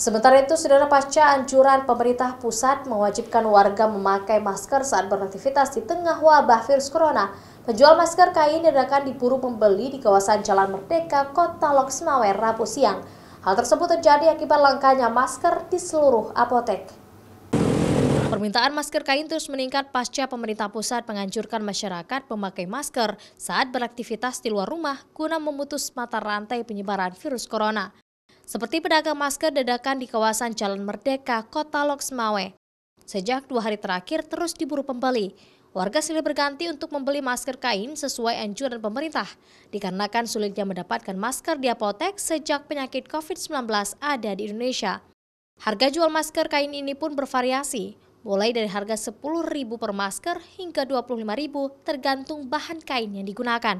Sementara itu, saudara pasca anjuran pemerintah pusat mewajibkan warga memakai masker saat beraktivitas di tengah wabah virus corona, penjual masker kain diadakan diburu pembeli di kawasan Jalan Merdeka, Kota Loksmawe, Rabu siang. Hal tersebut terjadi akibat langkanya masker di seluruh apotek. Permintaan masker kain terus meningkat pasca pemerintah pusat menganjurkan masyarakat memakai masker saat beraktivitas di luar rumah guna memutus mata rantai penyebaran virus corona seperti pedagang masker dadakan di kawasan Jalan Merdeka, Kota Loksmawe. Sejak dua hari terakhir terus diburu pembeli. Warga silih berganti untuk membeli masker kain sesuai anjuran pemerintah, dikarenakan sulitnya mendapatkan masker di apotek sejak penyakit COVID-19 ada di Indonesia. Harga jual masker kain ini pun bervariasi, mulai dari harga Rp10.000 per masker hingga Rp25.000 tergantung bahan kain yang digunakan.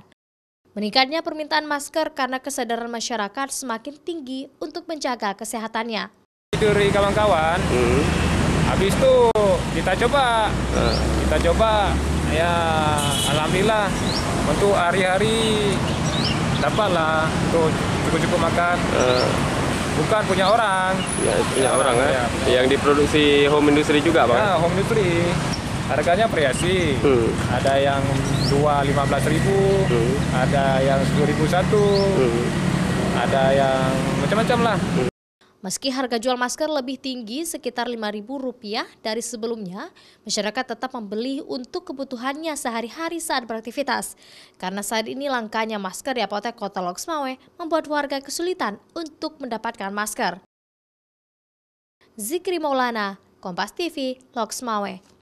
Meningkatnya permintaan masker karena kesadaran masyarakat semakin tinggi untuk menjaga kesehatannya. Dari kawan-kawan, hmm. habis itu kita coba, hmm. kita coba, ya alhamdulillah untuk hari-hari dapatlah untuk cukup-cukup makan. Hmm. Bukan punya orang. Ya, punya orang ya. ya. Yang diproduksi home industry juga, Bang? Ya, home industry. Harganya variasi. Hmm. Ada yang dua lima belas ribu, hmm. ada yang sepuluh ribu satu, hmm. ada yang macam-macam lah. Meski harga jual masker lebih tinggi sekitar Rp5.000 dari sebelumnya, masyarakat tetap membeli untuk kebutuhannya sehari-hari saat beraktivitas. Karena saat ini langkanya masker di apotek kota Loksmawe membuat warga kesulitan untuk mendapatkan masker. Zikri Maulana, Kompas TV, Loksmawe.